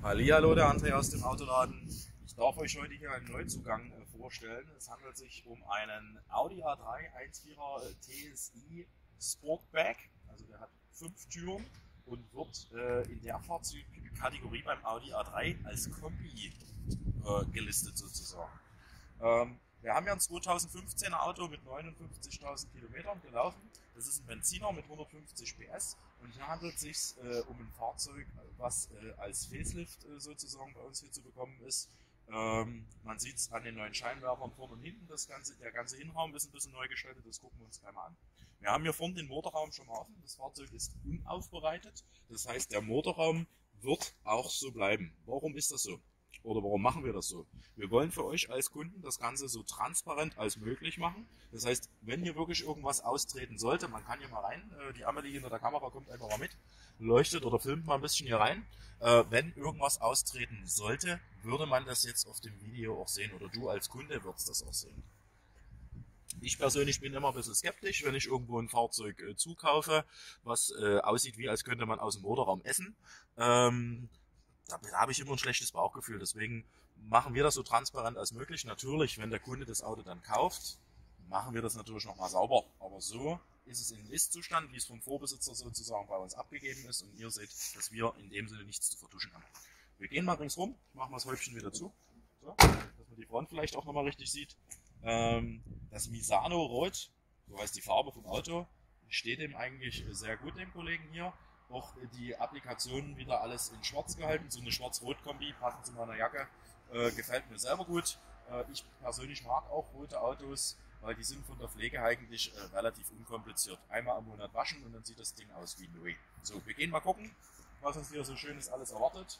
Hallihallo, der André aus dem Autoladen. Ich darf euch heute hier einen Neuzugang äh, vorstellen. Es handelt sich um einen Audi A3 1.4er TSI Sportback. Also der hat fünf Türen und wird äh, in der Fahrzeugkategorie beim Audi A3 als Kombi äh, gelistet sozusagen. Ähm, wir haben ja ein 2015er Auto mit 59.000 Kilometern gelaufen. Das ist ein Benziner mit 150 PS und hier handelt es sich äh, um ein Fahrzeug, was äh, als Facelift äh, sozusagen bei uns hier zu bekommen ist. Ähm, man sieht es an den neuen Scheinwerfern vorne und hinten, das ganze, der ganze Innenraum ist ein bisschen neu gestaltet, das gucken wir uns gleich mal an. Wir haben hier vorne den Motorraum schon mal offen, das Fahrzeug ist unaufbereitet, das heißt der Motorraum wird auch so bleiben. Warum ist das so? Oder warum machen wir das so? Wir wollen für euch als Kunden das Ganze so transparent als möglich machen. Das heißt, wenn hier wirklich irgendwas austreten sollte, man kann hier mal rein, äh, die Amelie hinter der Kamera kommt einfach mal mit, leuchtet oder filmt mal ein bisschen hier rein. Äh, wenn irgendwas austreten sollte, würde man das jetzt auf dem Video auch sehen oder du als Kunde würdest das auch sehen. Ich persönlich bin immer ein bisschen skeptisch, wenn ich irgendwo ein Fahrzeug äh, zukaufe, was äh, aussieht wie als könnte man aus dem Motorraum essen. Ähm, da, habe ich immer ein schlechtes Bauchgefühl. Deswegen machen wir das so transparent als möglich. Natürlich, wenn der Kunde das Auto dann kauft, machen wir das natürlich nochmal sauber. Aber so ist es in Ist-Zustand, wie es vom Vorbesitzer sozusagen bei uns abgegeben ist. Und ihr seht, dass wir in dem Sinne nichts zu vertuschen haben. Wir gehen mal ringsrum, machen wir das Häubchen wieder zu, so, dass man die Front vielleicht auch nochmal richtig sieht. Ähm, das Misano Rot, so heißt die Farbe vom Auto, steht dem eigentlich sehr gut, dem Kollegen hier auch die Applikationen wieder alles in schwarz gehalten. So eine schwarz-rot-Kombi passend zu meiner Jacke äh, gefällt mir selber gut. Äh, ich persönlich mag auch rote Autos, weil die sind von der Pflege eigentlich äh, relativ unkompliziert. Einmal im Monat waschen und dann sieht das Ding aus wie neu. So, wir gehen mal gucken, was uns hier so schönes alles erwartet.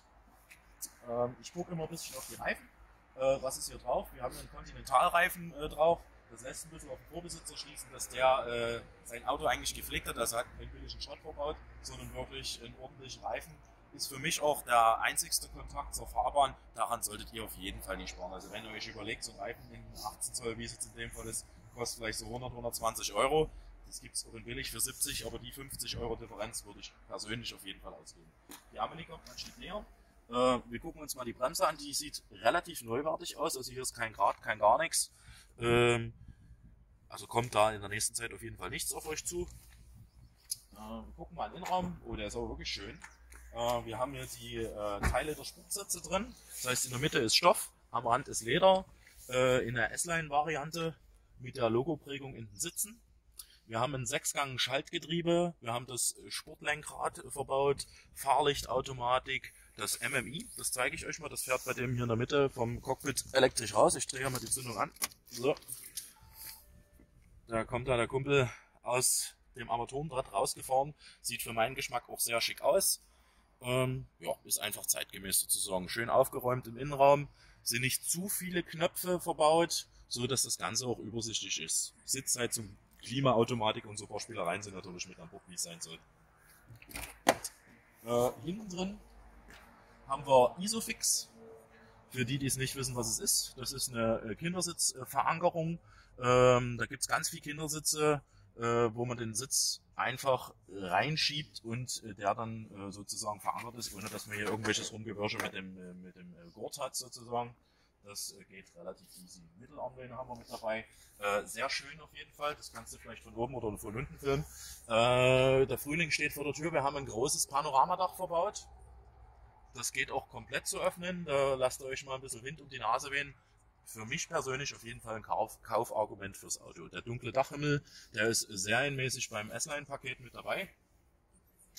Ähm, ich gucke immer ein bisschen auf die Reifen. Äh, was ist hier drauf? Wir haben einen Kontinentalreifen äh, drauf. Das lässt ein bisschen auf den Vorbesitzer schließen, dass der äh, sein Auto eigentlich gepflegt hat, also hat keinen billigen Schrott verbaut, sondern wirklich einen ordentlichen Reifen. Ist für mich auch der einzigste Kontakt zur Fahrbahn. Daran solltet ihr auf jeden Fall nicht sparen. Also wenn ihr euch überlegt, so ein Reifen in 18 Zoll, wie es jetzt in dem Fall ist, kostet vielleicht so 100, 120 Euro. Das gibt es auch in billig für 70, aber die 50 Euro Differenz würde ich persönlich auf jeden Fall ausgeben. Die Amelie kommt ein Stück näher. Äh, wir gucken uns mal die Bremse an, die sieht relativ neuwertig aus. Also hier ist kein Grad, kein gar nichts. Ähm, also kommt da in der nächsten Zeit auf jeden Fall nichts auf euch zu. Äh, wir gucken mal in den Innenraum. Oh, der ist aber wirklich schön. Äh, wir haben hier die äh, Teile der Sportsitze drin. Das heißt, in der Mitte ist Stoff, am Rand ist Leder. Äh, in der S-Line-Variante mit der Logoprägung in den Sitzen. Wir haben ein Sechsgang Schaltgetriebe, wir haben das Sportlenkrad verbaut, Fahrlichtautomatik, das MMI, das zeige ich euch mal, das fährt bei dem hier in der Mitte vom Cockpit elektrisch raus. Ich drehe mal die Zündung an. So. Da kommt da der Kumpel aus dem Armaturenbrett rausgefahren, sieht für meinen Geschmack auch sehr schick aus. Ähm, ja, ist einfach zeitgemäß sozusagen. Schön aufgeräumt im Innenraum, sind nicht zu viele Knöpfe verbaut, so dass das Ganze auch übersichtlich ist. Sitzheizung Klimaautomatik und so ein paar Spielereien sind natürlich mit an Bord, wie es sein soll. Äh, hinten drin haben wir Isofix. Für die, die es nicht wissen, was es ist, das ist eine äh, Kindersitzverankerung. Ähm, da gibt's ganz viele Kindersitze, äh, wo man den Sitz einfach reinschiebt und äh, der dann äh, sozusagen verankert ist, ohne dass man hier irgendwelches Rumgewörsche mit dem, äh, mit dem Gurt hat sozusagen. Das geht relativ easy. Mittelarmlehne haben wir mit dabei. Sehr schön auf jeden Fall. Das kannst du vielleicht von oben oder von unten filmen. Der Frühling steht vor der Tür. Wir haben ein großes Panoramadach verbaut. Das geht auch komplett zu öffnen. Da lasst ihr euch mal ein bisschen Wind um die Nase wehen. Für mich persönlich auf jeden Fall ein Kauf, Kaufargument fürs Auto. Der dunkle Dachhimmel, der ist serienmäßig beim S-Line-Paket mit dabei,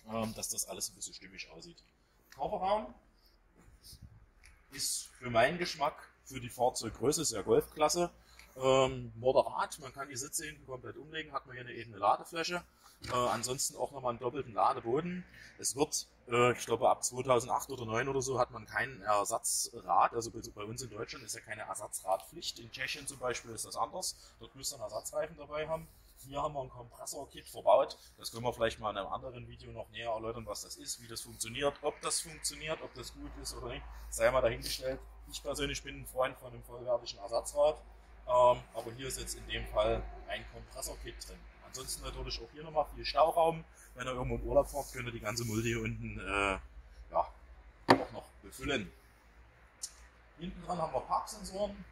ähm, dass das alles ein bisschen stimmig aussieht. Kofferraum ist für meinen Geschmack für die Fahrzeuggröße sehr Golfklasse. Ähm, moderat, man kann die Sitze hinten komplett umlegen, hat man hier eine ebene Ladefläche. Äh, ansonsten auch nochmal einen doppelten Ladeboden. Es wird, äh, ich glaube ab 2008 oder 2009 oder so hat man keinen Ersatzrad. Also bei uns in Deutschland ist ja keine Ersatzradpflicht. In Tschechien zum Beispiel ist das anders. Dort müsst ihr einen Ersatzreifen dabei haben. Hier haben wir ein Kompressorkit verbaut. Das können wir vielleicht mal in einem anderen Video noch näher erläutern, was das ist, wie das funktioniert, ob das funktioniert, ob das gut ist oder nicht. Sei mal dahingestellt. Ich persönlich bin ein Freund von einem vollwertigen Ersatzrad. Ähm, aber hier ist jetzt in dem Fall ein Kompressorkit drin. Ansonsten natürlich auch hier nochmal viel Stauraum. Wenn ihr irgendwo im Urlaub fahrt, könnt ihr die ganze Mulde hier unten äh, ja, auch noch befüllen. Hinten dran haben wir Parksensoren,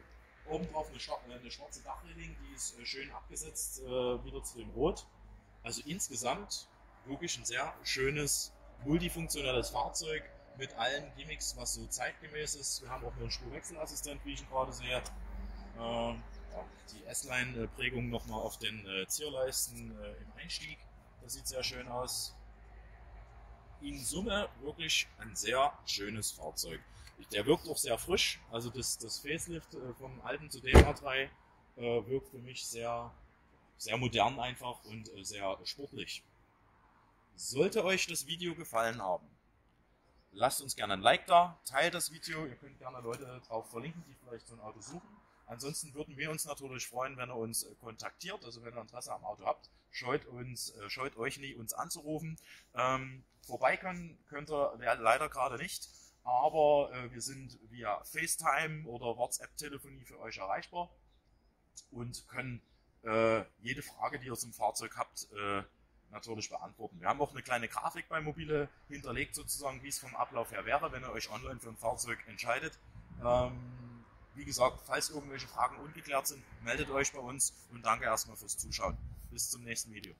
oben drauf eine, eine schwarze Dachreling, die ist äh, schön abgesetzt, äh, wieder zu dem Rot. Also insgesamt wirklich ein sehr schönes, multifunktionelles Fahrzeug mit allen Gimmicks, was so zeitgemäß ist. Wir haben auch noch einen Spurwechselassistent, wie ich ihn gerade sehe. Äh, die S-Line-Prägung nochmal auf den äh, Zierleisten äh, im Einstieg. Das sieht sehr schön aus. In Summe wirklich ein sehr schönes Fahrzeug. Der wirkt auch sehr frisch. Also das, das Facelift vom alten zu dem A3 äh, wirkt für mich sehr, sehr modern einfach und sehr sportlich. Sollte euch das Video gefallen haben, lasst uns gerne ein Like da, teilt das Video, ihr könnt gerne Leute drauf verlinken, die vielleicht so ein Auto suchen. Ansonsten würden wir uns natürlich freuen, wenn ihr uns kontaktiert, also wenn ihr Interesse am Auto habt, scheut, uns, scheut euch nie, uns anzurufen. Ähm, vorbei können könnt ihr leider gerade nicht aber äh, wir sind via FaceTime oder WhatsApp-Telefonie für euch erreichbar und können äh, jede Frage, die ihr zum Fahrzeug habt, äh, natürlich beantworten. Wir haben auch eine kleine Grafik bei Mobile hinterlegt, sozusagen, wie es vom Ablauf her wäre, wenn ihr euch online für ein Fahrzeug entscheidet. Ähm, wie gesagt, falls irgendwelche Fragen ungeklärt sind, meldet euch bei uns und danke erstmal fürs Zuschauen. Bis zum nächsten Video.